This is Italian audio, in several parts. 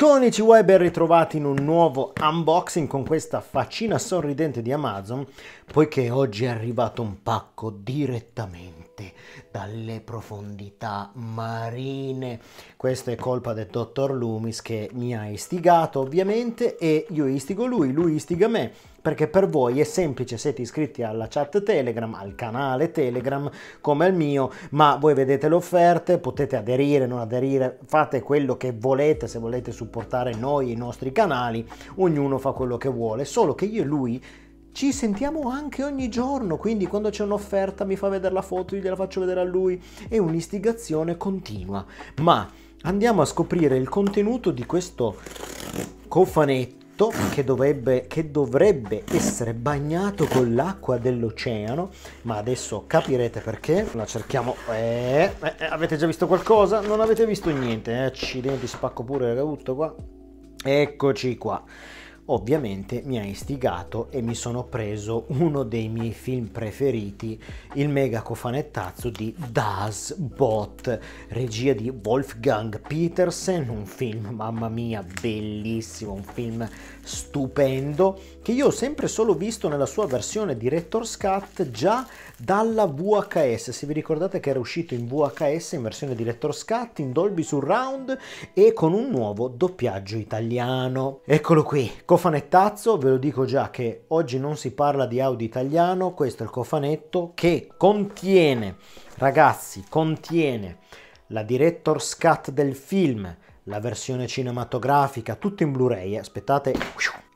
Konnichiwa e ben ritrovati in un nuovo unboxing con questa faccina sorridente di Amazon, poiché oggi è arrivato un pacco direttamente dalle profondità marine. Questa è colpa del dottor Loomis che mi ha istigato ovviamente e io istigo lui, lui istiga me perché per voi è semplice, siete iscritti alla chat Telegram, al canale Telegram come il mio, ma voi vedete le offerte, potete aderire, non aderire, fate quello che volete, se volete supportare noi i nostri canali, ognuno fa quello che vuole, solo che io e lui ci sentiamo anche ogni giorno, quindi quando c'è un'offerta mi fa vedere la foto, io gliela faccio vedere a lui, è un'istigazione continua. Ma andiamo a scoprire il contenuto di questo cofanetto che dovrebbe, che dovrebbe essere bagnato con l'acqua dell'oceano, ma adesso capirete perché. La cerchiamo. Eh, eh, avete già visto qualcosa? Non avete visto niente. Eh? Accidenti, spacco pure tutto qua. Eccoci qua ovviamente mi ha istigato e mi sono preso uno dei miei film preferiti, il mega cofanettazzo di Das Bot, regia di Wolfgang Petersen, un film, mamma mia, bellissimo, un film stupendo, che io ho sempre solo visto nella sua versione Director's Cut già dalla VHS, se vi ricordate che era uscito in VHS in versione Director's Cut, in Dolby Surround e con un nuovo doppiaggio italiano. Eccolo qui, cofanettazzo, ve lo dico già che oggi non si parla di audio italiano, questo è il cofanetto che contiene, ragazzi, contiene la director's cut del film, la versione cinematografica, tutto in Blu-ray, eh. aspettate,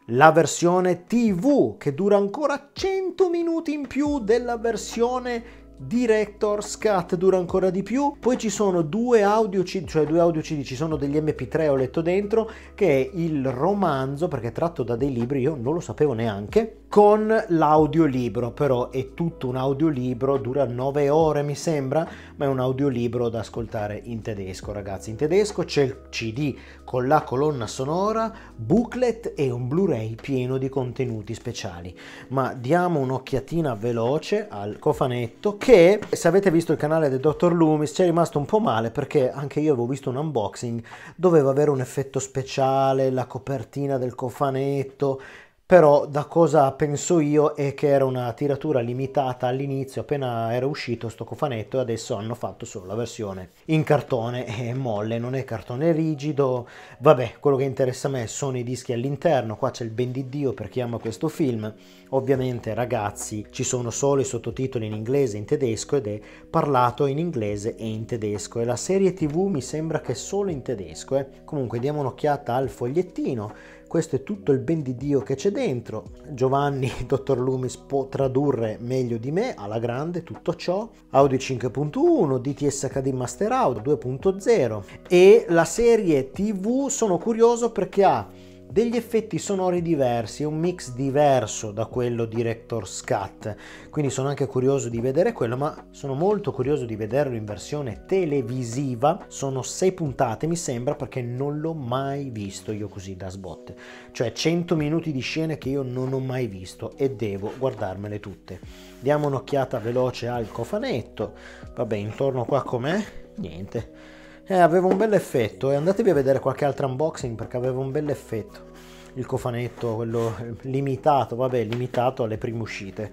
la versione TV che dura ancora 100 minuti in più della versione Director's Cut dura ancora di più, poi ci sono due audio CD, cioè due audio CD, ci sono degli MP3 ho letto dentro, che è il romanzo, perché tratto da dei libri, io non lo sapevo neanche, con l'audiolibro, però è tutto un audiolibro, dura 9 ore mi sembra, ma è un audiolibro da ascoltare in tedesco ragazzi. In tedesco c'è il CD con la colonna sonora, booklet e un Blu-ray pieno di contenuti speciali. Ma diamo un'occhiatina veloce al cofanetto che se avete visto il canale del Dr. Loomis ci è rimasto un po' male perché anche io avevo visto un unboxing, doveva avere un effetto speciale, la copertina del cofanetto però da cosa penso io è che era una tiratura limitata all'inizio appena era uscito sto cofanetto e adesso hanno fatto solo la versione in cartone e molle non è cartone rigido. Vabbè quello che interessa a me sono i dischi all'interno qua c'è il ben di dio per chi ama questo film. Ovviamente ragazzi ci sono solo i sottotitoli in inglese e in tedesco ed è parlato in inglese e in tedesco. E la serie tv mi sembra che è solo in tedesco eh. comunque diamo un'occhiata al fogliettino questo è tutto il ben di Dio che c'è dentro. Giovanni, dottor Loomis, può tradurre meglio di me alla grande tutto ciò. Audi 5.1, DTS HD Master Audio 2.0 e la serie TV sono curioso perché ha degli effetti sonori diversi, un mix diverso da quello di Director's Cut, quindi sono anche curioso di vedere quello, ma sono molto curioso di vederlo in versione televisiva, sono sei puntate mi sembra perché non l'ho mai visto io così da sbotte, cioè 100 minuti di scene che io non ho mai visto e devo guardarmele tutte. Diamo un'occhiata veloce al cofanetto, vabbè intorno qua com'è? Niente eh, aveva un bel effetto e andatevi a vedere qualche altro unboxing perché aveva un bel effetto. Il cofanetto, quello limitato, vabbè, limitato alle prime uscite.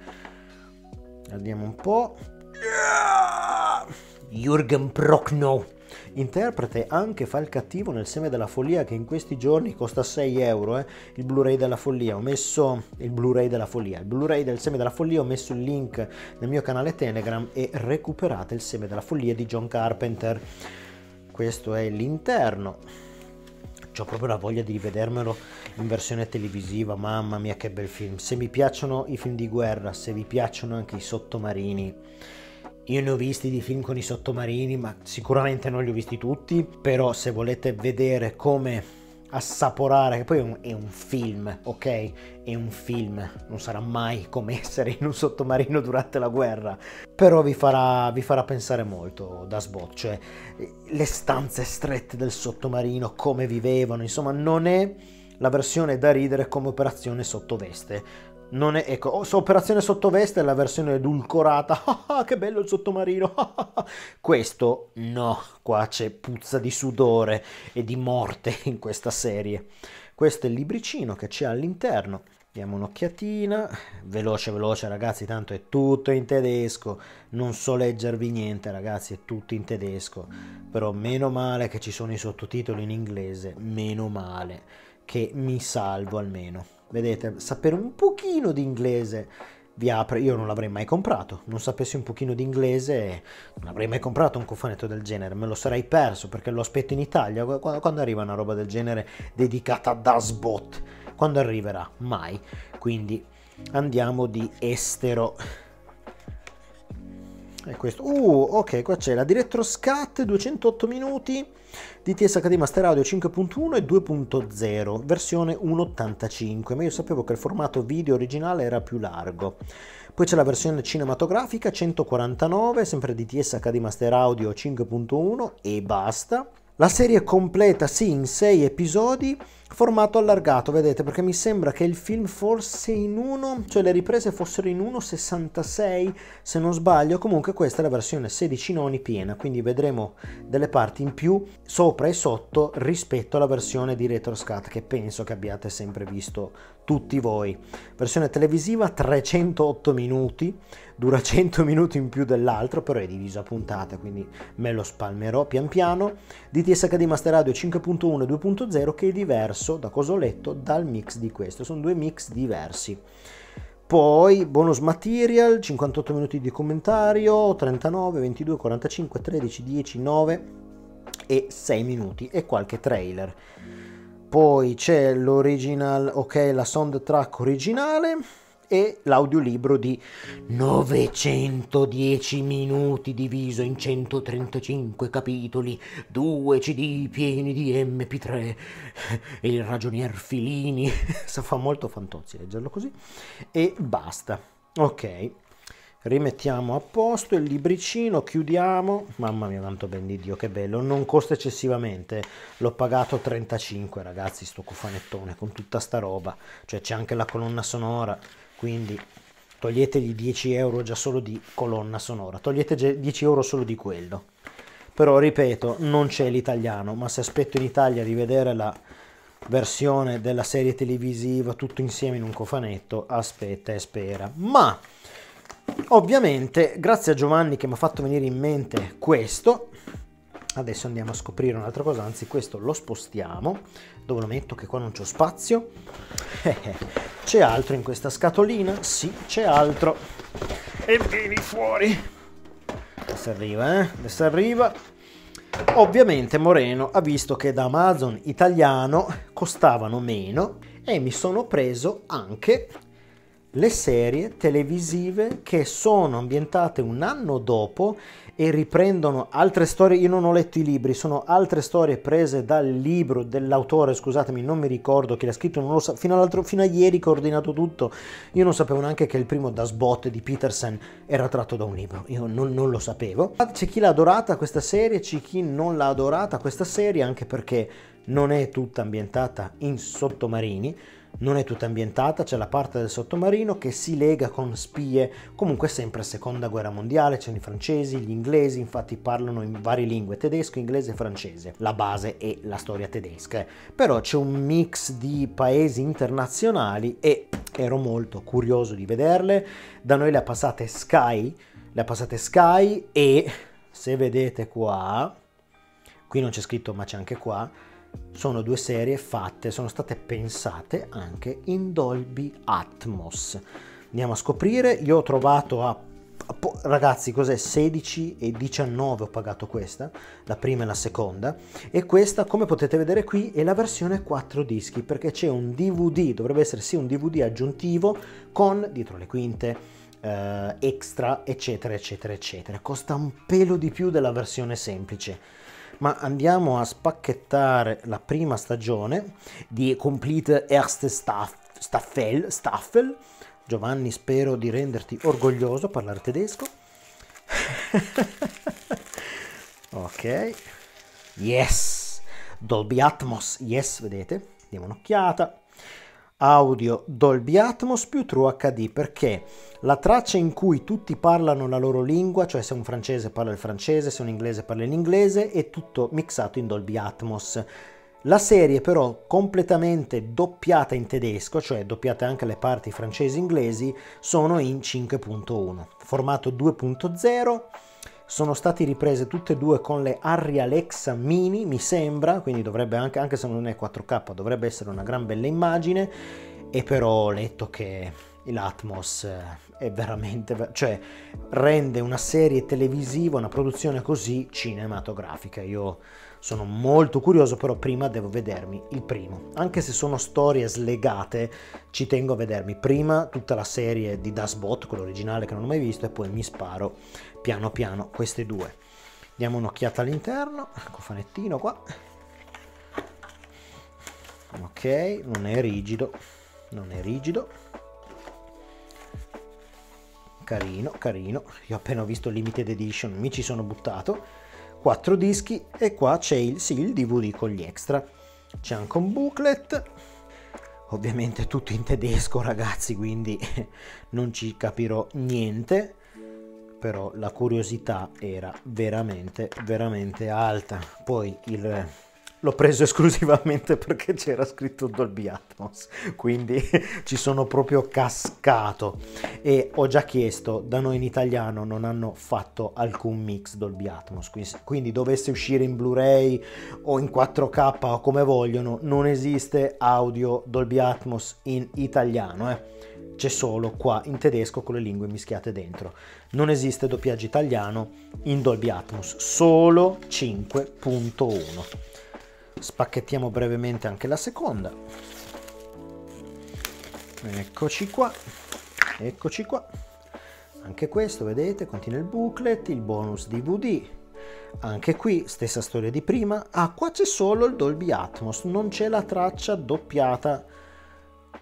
Andiamo un po'. Jürgen Prochnow interprete anche fa il cattivo nel seme della follia che in questi giorni costa 6 euro eh? il blu-ray della follia ho messo il blu-ray della follia il blu-ray del seme della follia ho messo il link nel mio canale telegram e recuperate il seme della follia di John Carpenter questo è l'interno. Ho proprio la voglia di rivedermelo in versione televisiva mamma mia che bel film. Se mi piacciono i film di guerra se vi piacciono anche i sottomarini. Io ne ho visti di film con i sottomarini ma sicuramente non li ho visti tutti però se volete vedere come assaporare, che poi è un, è un, film, ok? È un film, non sarà mai come essere in un sottomarino durante la guerra, però vi farà, vi farà pensare molto da cioè le stanze strette del sottomarino, come vivevano, insomma non è la versione da ridere come operazione sottoveste, Non è, ecco, oh, Operazione Sottoveste è la versione edulcorata. Ah, che bello il sottomarino. Questo no, qua c'è puzza di sudore e di morte in questa serie. Questo è il libricino che c'è all'interno. Diamo un'occhiatina, veloce veloce ragazzi, tanto è tutto in tedesco, non so leggervi niente ragazzi, è tutto in tedesco, però meno male che ci sono i sottotitoli in inglese, meno male che mi salvo almeno. Vedete, sapere un pochino di inglese vi apre, io non l'avrei mai comprato, non sapessi un pochino di inglese non avrei mai comprato un cofanetto del genere, me lo sarei perso perché lo aspetto in Italia, quando, arriva una roba del genere dedicata a Dasbot quando arriverà? Mai. Quindi andiamo di estero. E questo. Uh, ok, qua c'è la Director's Cut 208 minuti DTS HD Master Audio 5.1 e 2.0, versione 1.85, ma io sapevo che il formato video originale era più largo. Poi c'è la versione cinematografica 149, sempre DTS HD Master Audio 5.1 e basta. La serie completa, sì, in 6 episodi, formato allargato, vedete, perché mi sembra che il film fosse in 1, cioè le riprese fossero in 1.66, se non sbaglio, comunque questa è la versione 16 noni piena, quindi vedremo delle parti in più sopra e sotto rispetto alla versione di Retroscat che penso che abbiate sempre visto tutti voi. Versione televisiva 308 minuti, dura 100 minuti in più dell'altro, però è diviso a puntate, quindi me lo spalmerò pian piano. DTS HD Master Radio 5.1 e 2.0 che è diverso, da cosa ho letto, dal mix di questo, sono due mix diversi. Poi bonus material, 58 minuti di commentario, 39, 22, 45, 13, 10, 9 e 6 minuti e qualche trailer. Poi c'è l'original, ok, la soundtrack originale e l'audiolibro di 910 minuti diviso in 135 capitoli, due CD pieni di MP3 e il ragionier Filini, fa molto fantozzi leggerlo così e basta. Ok, rimettiamo a posto il libricino, chiudiamo, mamma mia quanto ben di Dio che bello, non costa eccessivamente, l'ho pagato 35 ragazzi sto cofanettone con tutta sta roba, cioè c'è anche la colonna sonora, quindi toglietegli 10 euro già solo di colonna sonora, togliete 10 euro solo di quello. Però ripeto, non c'è l'italiano, ma se aspetto in Italia di vedere la versione della serie televisiva tutto insieme in un cofanetto, aspetta e spera. Ma ovviamente, grazie a Giovanni che mi ha fatto venire in mente questo, adesso andiamo a scoprire un'altra cosa, anzi questo lo spostiamo, dove lo metto che qua non c'è spazio. C'è altro in questa scatolina? Sì, c'è altro. E vieni fuori. Adesso arriva, eh? Adesso arriva. Ovviamente Moreno ha visto che da Amazon italiano costavano meno e mi sono preso anche le serie televisive che sono ambientate un anno dopo e riprendono altre storie, io non ho letto i libri, sono altre storie prese dal libro dell'autore, scusatemi, non mi ricordo chi l'ha scritto, non lo sa, fino, fino a ieri che ho ordinato tutto, io non sapevo neanche che il primo Das Bot di Peterson era tratto da un libro, io non, non lo sapevo. C'è chi l'ha adorata questa serie, c'è chi non l'ha adorata questa serie, anche perché non è tutta ambientata in sottomarini, non è tutta ambientata, c'è la parte del sottomarino che si lega con spie, comunque sempre seconda guerra mondiale, c'è i francesi, gli inglesi, infatti parlano in varie lingue, tedesco, inglese e francese. La base è la storia tedesca, però c'è un mix di paesi internazionali e ero molto curioso di vederle. Da noi le ha passate Sky, le ha passate Sky e se vedete qua, qui non c'è scritto ma c'è anche qua, sono due serie fatte, sono state pensate anche in Dolby Atmos. Andiamo a scoprire, io ho trovato a ragazzi cos'è? 16 e 19 ho pagato questa la prima e la seconda. E questa come potete vedere qui è la versione 4 dischi perché c'è un dvd dovrebbe essere sì un dvd aggiuntivo con dietro le quinte eh, extra eccetera eccetera eccetera. Costa un pelo di più della versione semplice ma andiamo a spacchettare la prima stagione di Complete Erste Staff, Staffel, Staffel. Giovanni, spero di renderti orgoglioso parlare tedesco. ok. Yes! Dolby Atmos, yes, vedete? Diamo un'occhiata. Audio Dolby Atmos più True HD perché la traccia in cui tutti parlano la loro lingua, cioè se un francese parla il francese, se un inglese parla l'inglese, è tutto mixato in Dolby Atmos. La serie però completamente doppiata in tedesco, cioè doppiate anche le parti francesi e inglesi, sono in 5.1, formato 2.0 sono stati riprese tutte e due con le Arri Alexa Mini, mi sembra, quindi dovrebbe anche, anche se non è 4K, dovrebbe essere una gran bella immagine, e però ho letto che l'Atmos è veramente, cioè rende una serie televisiva, una produzione così cinematografica. Io sono molto curioso, però prima devo vedermi il primo. Anche se sono storie slegate, ci tengo a vedermi prima tutta la serie di Dustbot, quello originale che non ho mai visto, e poi mi sparo piano piano queste due. Diamo un'occhiata all'interno, cofanettino qua. Ok, non è rigido, non è rigido. Carino, carino. Io appena ho visto Limited Edition mi ci sono buttato. Quattro dischi e qua c'è il, sì, il DVD con gli extra. C'è anche un booklet, ovviamente tutto in tedesco ragazzi, quindi non ci capirò niente però la curiosità era veramente veramente alta poi il, l'ho preso esclusivamente perché c'era scritto Dolby Atmos quindi ci sono proprio cascato e ho già chiesto da noi in italiano non hanno fatto alcun mix Dolby Atmos quindi dovesse uscire in Blu-ray o in 4K o come vogliono non esiste audio Dolby Atmos in italiano eh c'è solo qua in tedesco con le lingue mischiate dentro. Non esiste doppiaggio italiano in Dolby Atmos, solo 5.1. Spacchettiamo brevemente anche la seconda. Eccoci qua, eccoci qua. Anche questo, vedete, contiene il booklet, il bonus DVD. Anche qui, stessa storia di prima. Ah, qua c'è solo il Dolby Atmos, non c'è la traccia doppiata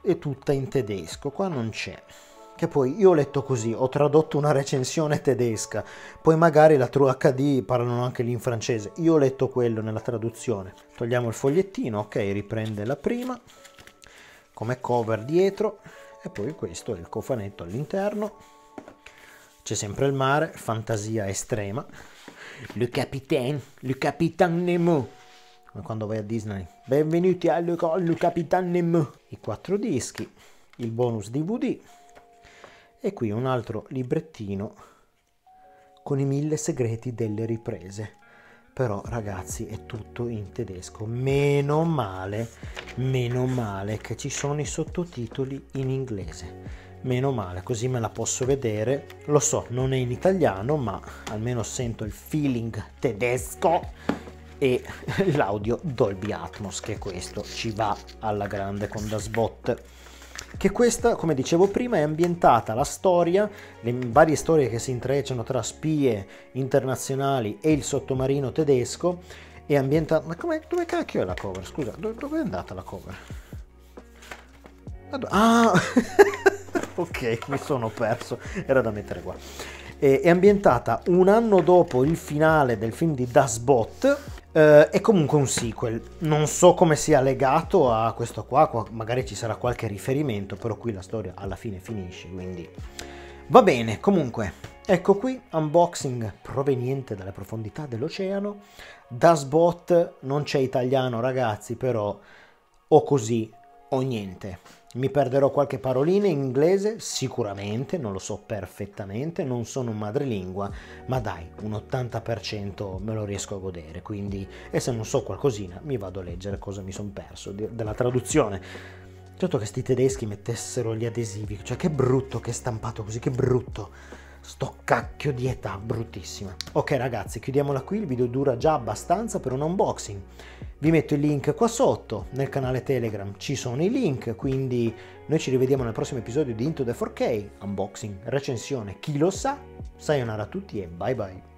è tutta in tedesco, qua non c'è. Che poi io ho letto così, ho tradotto una recensione tedesca, poi magari la True HD parlano anche lì in francese. Io ho letto quello nella traduzione. Togliamo il fogliettino, ok, riprende la prima, come cover dietro, e poi questo è il cofanetto all'interno. C'è sempre il mare, fantasia estrema. Le Capitaine, le Capitaine Nemo come quando vai a Disney. Benvenuti al Capitan Nemo. I quattro dischi, il bonus DVD e qui un altro librettino con i mille segreti delle riprese. Però ragazzi è tutto in tedesco. Meno male, meno male che ci sono i sottotitoli in inglese. Meno male, così me la posso vedere. Lo so, non è in italiano, ma almeno sento il feeling tedesco e l'audio Dolby Atmos che questo ci va alla grande con Das Bot che questa come dicevo prima è ambientata la storia le varie storie che si intrecciano tra spie internazionali e il sottomarino tedesco è ambientata ma come, dove cacchio è la cover? Scusa dove, dove è andata la cover? Ah! Ok mi sono perso era da mettere qua. È ambientata un anno dopo il finale del film di Das Bot Uh, è comunque un sequel, non so come sia legato a questo qua, magari ci sarà qualche riferimento, però qui la storia alla fine finisce, quindi va bene, comunque, ecco qui, unboxing proveniente dalle profondità dell'oceano, Dasbot non c'è italiano ragazzi, però o così o niente. Mi perderò qualche parolina in inglese? Sicuramente, non lo so perfettamente, non sono un madrelingua, ma dai, un 80% me lo riesco a godere, quindi, e se non so qualcosina, mi vado a leggere cosa mi sono perso della traduzione. Certo che sti tedeschi mettessero gli adesivi, cioè che brutto che è stampato così, che brutto. Sto cacchio di età, bruttissima. Ok ragazzi, chiudiamola qui, il video dura già abbastanza per un unboxing. Vi metto il link qua sotto, nel canale Telegram ci sono i link, quindi noi ci rivediamo nel prossimo episodio di Into the 4K, unboxing, recensione, chi lo sa. Sayonara a tutti e bye bye.